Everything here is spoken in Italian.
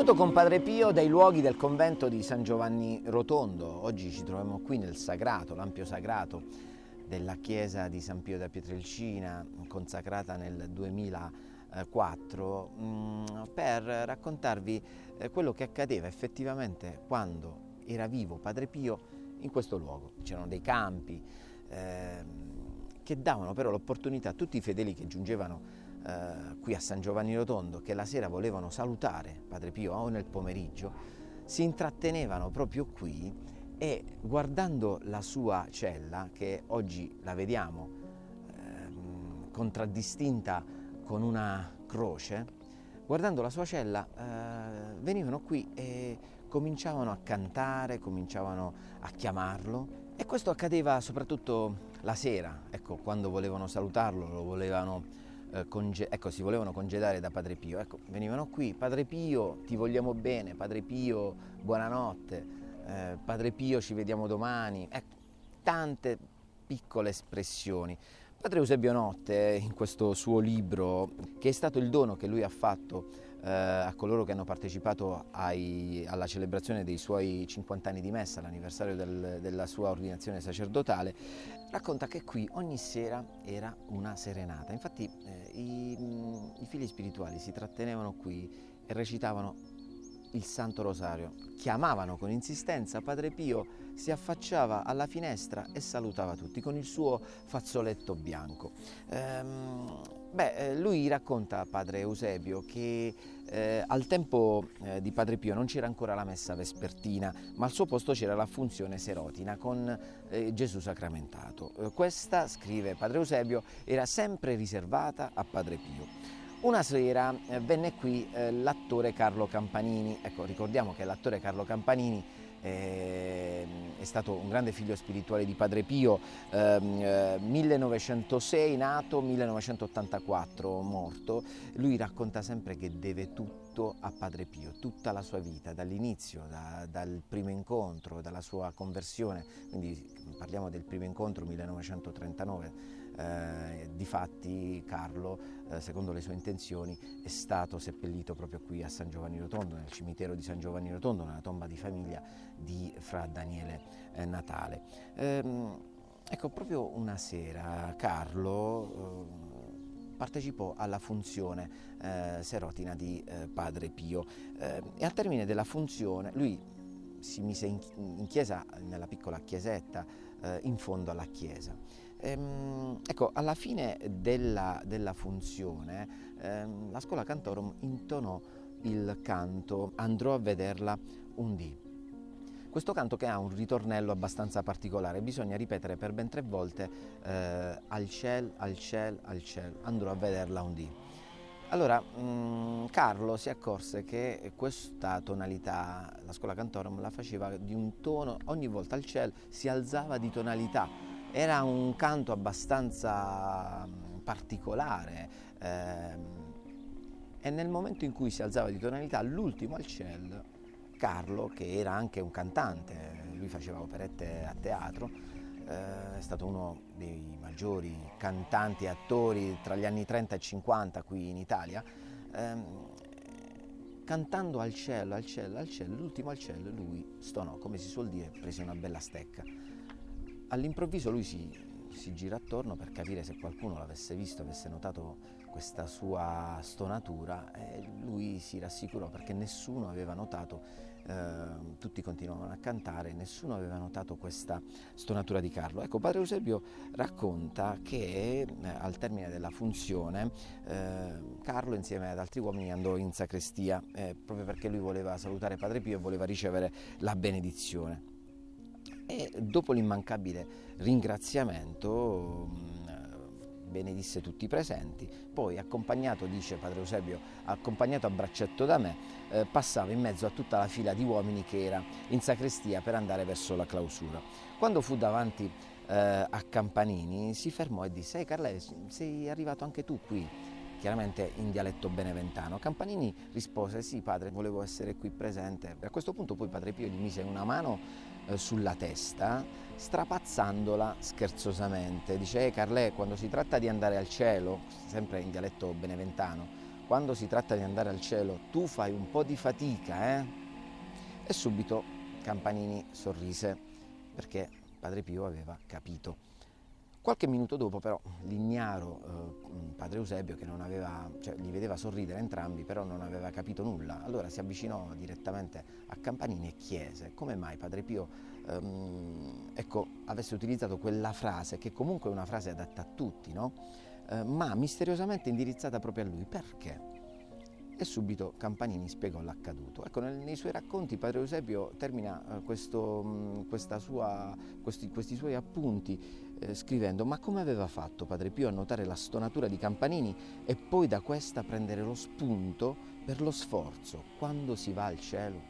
Benvenuto con Padre Pio dai luoghi del convento di San Giovanni Rotondo. Oggi ci troviamo qui nel sagrato, l'ampio sagrato della chiesa di San Pio da Pietrelcina, consacrata nel 2004, mm, per raccontarvi eh, quello che accadeva effettivamente quando era vivo Padre Pio in questo luogo. C'erano dei campi eh, che davano però l'opportunità a tutti i fedeli che giungevano eh, qui a San Giovanni Rotondo che la sera volevano salutare Padre Pio o nel pomeriggio, si intrattenevano proprio qui e guardando la sua cella, che oggi la vediamo eh, contraddistinta con una croce, guardando la sua cella eh, venivano qui e cominciavano a cantare, cominciavano a chiamarlo e questo accadeva soprattutto la sera, ecco, quando volevano salutarlo, lo volevano eh, conge- ecco, si volevano congedare da Padre Pio, ecco, venivano qui, Padre Pio, ti vogliamo bene, Padre Pio, buonanotte, eh, Padre Pio, ci vediamo domani, ecco, tante piccole espressioni. Padre Eusebio Notte, in questo suo libro, che è stato il dono che lui ha fatto eh, a coloro che hanno partecipato ai, alla celebrazione dei suoi 50 anni di messa, l'anniversario del, della sua ordinazione sacerdotale, racconta che qui ogni sera era una serenata. Infatti eh, i, i figli spirituali si trattenevano qui e recitavano il Santo Rosario. Chiamavano con insistenza Padre Pio, si affacciava alla finestra e salutava tutti con il suo fazzoletto bianco. Ehm, beh, eh, lui racconta a Padre Eusebio che eh, al tempo eh, di Padre Pio non c'era ancora la messa vespertina, ma al suo posto c'era la funzione serotina con eh, Gesù sacramentato. Eh, questa, scrive Padre Eusebio, era sempre riservata a Padre Pio. Una sera eh, venne qui eh, l'attore Carlo Campanini, ecco ricordiamo che l'attore Carlo Campanini eh, è stato un grande figlio spirituale di Padre Pio, 1906 ehm, nato, 1984 morto, lui racconta sempre che deve tutto a Padre Pio, tutta la sua vita, dall'inizio, da, dal primo incontro, dalla sua conversione, quindi parliamo del primo incontro 1939 eh, difatti Carlo, eh, secondo le sue intenzioni, è stato seppellito proprio qui a San Giovanni Rotondo, nel cimitero di San Giovanni Rotondo, nella tomba di famiglia di Fra Daniele eh, Natale. Ehm, ecco, proprio una sera Carlo eh, partecipò alla funzione eh, serotina di eh, Padre Pio eh, e al termine della funzione lui si mise in, in chiesa, nella piccola chiesetta, eh, in fondo alla chiesa. Ehm, ecco, alla fine della, della funzione ehm, la scuola Cantorum intonò il canto Andrò a vederla un dì. Questo canto che ha un ritornello abbastanza particolare, bisogna ripetere per ben tre volte eh, al ciel, al ciel, al ciel, andrò a vederla un dì. Allora, mh, mm, Carlo si accorse che questa tonalità, la scuola Cantorum la faceva di un tono, ogni volta al ciel si alzava di tonalità, era un canto abbastanza mm, particolare ehm, e nel momento in cui si alzava di tonalità, l'ultimo al ciel, Carlo, che era anche un cantante, lui faceva operette a teatro, eh, è stato uno dei maggiori cantanti e attori tra gli anni 30 e 50 qui in Italia, ehm, cantando al cielo, al cielo, al cielo, l'ultimo al cielo, lui stonò, come si suol dire, prese una bella stecca all'improvviso lui si, si, gira attorno per capire se qualcuno l'avesse visto, avesse notato questa sua stonatura e lui si rassicurò perché nessuno aveva notato, eh, tutti continuavano a cantare, nessuno aveva notato questa stonatura di Carlo. Ecco, padre Eusebio racconta che eh, al termine della funzione eh, Carlo insieme ad altri uomini andò in sacrestia eh, proprio perché lui voleva salutare padre Pio e voleva ricevere la benedizione e dopo l'immancabile ringraziamento mm, benedisse tutti i presenti, poi accompagnato, dice padre Eusebio, accompagnato a braccetto da me, eh, passava in mezzo a tutta la fila di uomini che era in sacrestia per andare verso la clausura. Quando fu davanti eh, a Campanini si fermò e disse, ehi Carle, sei arrivato anche tu qui? chiaramente in dialetto beneventano. Campanini rispose sì padre, volevo essere qui presente. A questo punto poi padre Pio gli mise una mano eh, sulla testa, strapazzandola scherzosamente. Dice, eh Carlè, quando si tratta di andare al cielo, sempre in dialetto beneventano, quando si tratta di andare al cielo tu fai un po' di fatica, eh? E subito Campanini sorrise perché Padre Pio aveva capito. Qualche minuto dopo però l'ignaro eh, padre Eusebio che non aveva, cioè, li vedeva sorridere entrambi però non aveva capito nulla, allora si avvicinò direttamente a Campanini e chiese come mai padre Pio ehm, ecco, avesse utilizzato quella frase che comunque è una frase adatta a tutti, no? eh, ma misteriosamente indirizzata proprio a lui, perché? e subito Campanini spiegò l'accaduto. Ecco, nei suoi racconti padre Eusebio termina eh, questo, sua, questi, questi, suoi appunti eh, scrivendo ma come aveva fatto padre Pio a notare la stonatura di Campanini e poi da questa prendere lo spunto per lo sforzo quando si va al cielo?